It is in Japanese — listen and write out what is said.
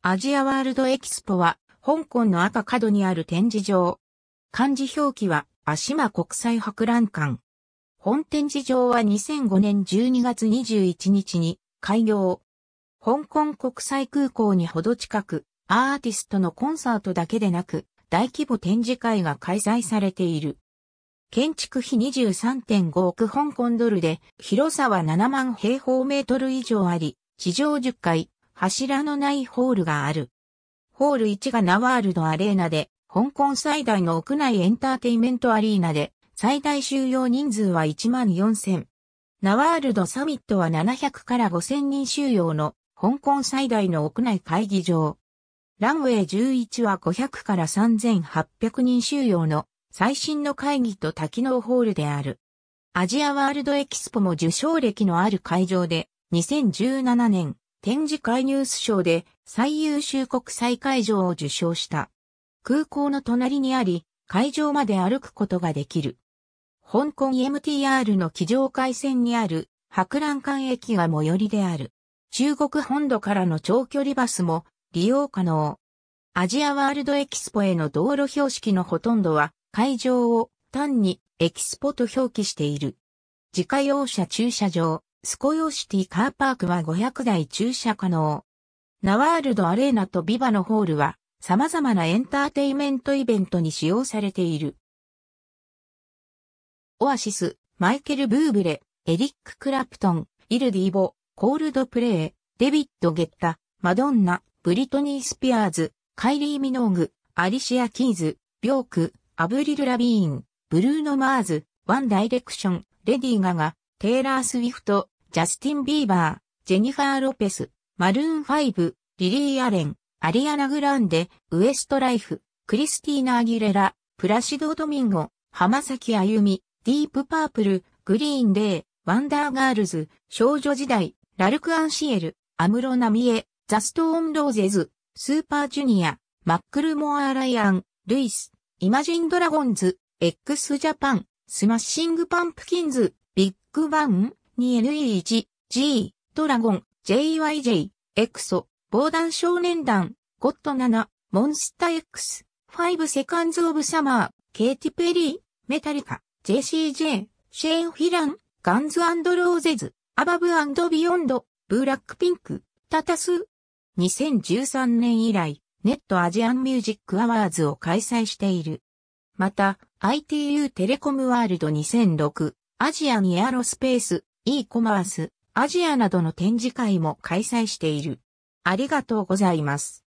アジアワールドエキスポは、香港の赤角にある展示場。漢字表記は、足間国際博覧館。本展示場は2005年12月21日に開業。香港国際空港にほど近く、アーティストのコンサートだけでなく、大規模展示会が開催されている。建築費23.5億香港ドルで、広さは7万平方メートル以上あり、地上10階、柱のないホールがある。ホール1がナワールドアレーナで、香港最大の屋内エンターテイメントアリーナで、最大収容人数は1万4000。ナワールドサミットは700から5000人収容の香港最大の屋内会議場。ランウェイ11は500から3800人収容の最新の会議と多機能ホールである。アジアワールドエキスポも受賞歴のある会場で2017年展示会ニュース賞で最優秀国際会場を受賞した。空港の隣にあり、会場まで歩くことができる。香港 MTR の機上海線にある博覧館駅が最寄りである。中国本土からの長距離バスも利用可能。アジアワールドエキスポへの道路標識のほとんどは会場を単にエキスポと表記している。自家用車駐車場、スコヨシティカーパークは500台駐車可能。ナワールドアレーナとビバのホールは様々なエンターテイメントイベントに使用されている。オアシス、マイケル・ブーブレ、エリック・クラプトン、イルディーボ、コールド・プレイ、デビッド・ゲッタ、マドンナ、ブリトニー・スピアーズ、カイリー・ミノーグ、アリシア・キーズ、ビョーク、アブリル・ラビーン、ブルーノ・マーズ、ワン・ダイレクション、レディー・ガガ、テイラー・スウィフト、ジャスティン・ビーバー、ジェニファー・ロペス、マルーン5、リリー・アレン、アリアナ・グランデ、ウエストライフ、クリスティーナ・アギレラ、プラシド・ドミンゴ、浜崎あゆみ、ディープ・パープル、グリーン・デー、ワンダー・ガールズ、少女時代、ラルク・アン・シエル、安室奈美恵、ザ・ストーン・ローゼズ、スーパージュニア、マックルモア・ライアン、ルイス、イマジン・ドラゴンズ、X ジャパン、スマッシング・パンプキンズ、ビッグバン、2NE1、G-DRAGON、JYJ、エクソ、防弾少年団、 GOT7、モンスター X、5 Seconds of Summer、ケイティペリー、メタリカ、JCJ、シェーン・フィラン、ガンズローゼズ、 Above & Beyond、ブラックピンク、タタス。2013年以来、ネットアジアンミュージックアワーズを開催している。また、ITU テレコムワールド2006、アジアにエアロスペース、e コマース、アジアなどの展示会も開催している。ありがとうございます。